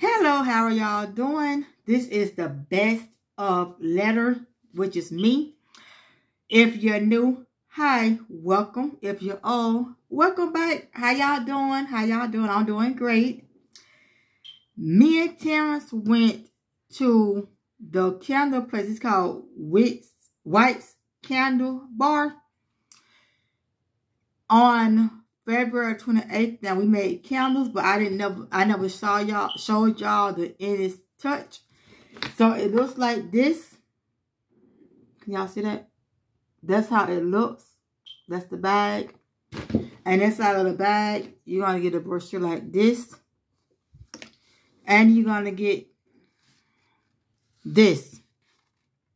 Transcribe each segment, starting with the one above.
Hello, how are y'all doing? This is the best of letter, which is me. If you're new, hi, welcome. If you're old, welcome back. How y'all doing? How y'all doing? I'm doing great. Me and Terrence went to the candle place. It's called White's, White's Candle Bar on February 28th. Now we made candles, but I didn't never I never saw y'all showed y'all the Innis touch. So it looks like this. Can y'all see that? That's how it looks. That's the bag. And inside of the bag, you're gonna get a brochure like this. And you're gonna get this.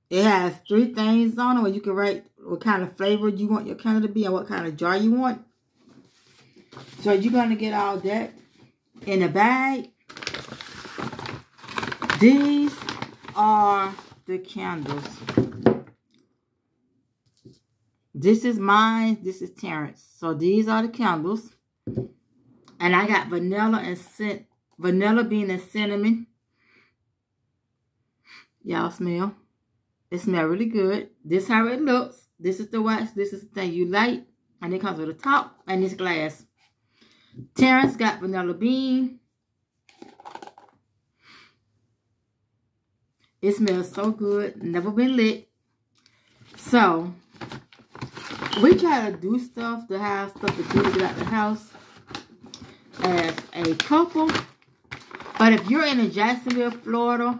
It has three things on it where you can write what kind of flavor you want your candle to be and what kind of jar you want. So you're going to get all that in a bag. These are the candles. This is mine. This is Terrence. So these are the candles. And I got vanilla and scent, vanilla bean and cinnamon. Y'all smell. It smells really good. This how it looks. This is the wax. This is the thing you light. And it comes with a top and this glass. Terrence got vanilla bean. It smells so good. Never been lit. So, we try to do stuff to have stuff to do to get out the house as a couple. But if you're in the Jacksonville, Florida,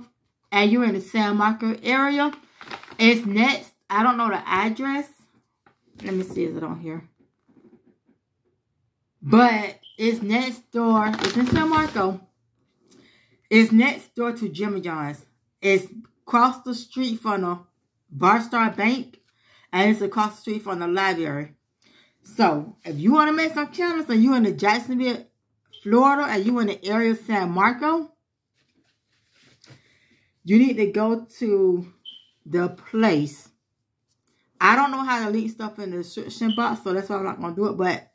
and you're in the San Marco area, it's next. I don't know the address. Let me see. Is it on here? But it's next door. It's in San Marco. It's next door to Jimmy John's. It's across the street from the Barstar Bank. And it's across the street from the library. So, if you want to make some candles and you're in the Jacksonville, Florida, and you're in the area of San Marco, you need to go to the place. I don't know how to link stuff in the description box, so that's why I'm not going to do it. But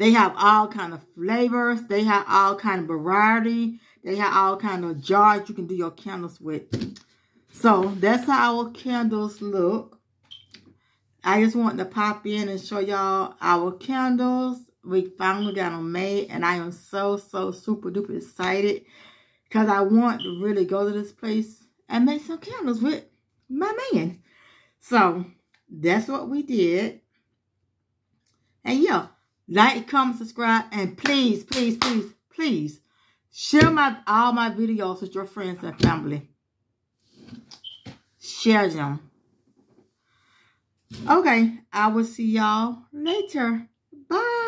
they have all kind of flavors. They have all kind of variety. They have all kind of jars you can do your candles with. So that's how our candles look. I just want to pop in and show y'all our candles. We finally got them made and I am so, so super duper excited because I want to really go to this place and make some candles with my man. So that's what we did. And yeah, like, comment, subscribe, and please, please, please, please share my all my videos with your friends and family. Share them. Okay, I will see y'all later. Bye.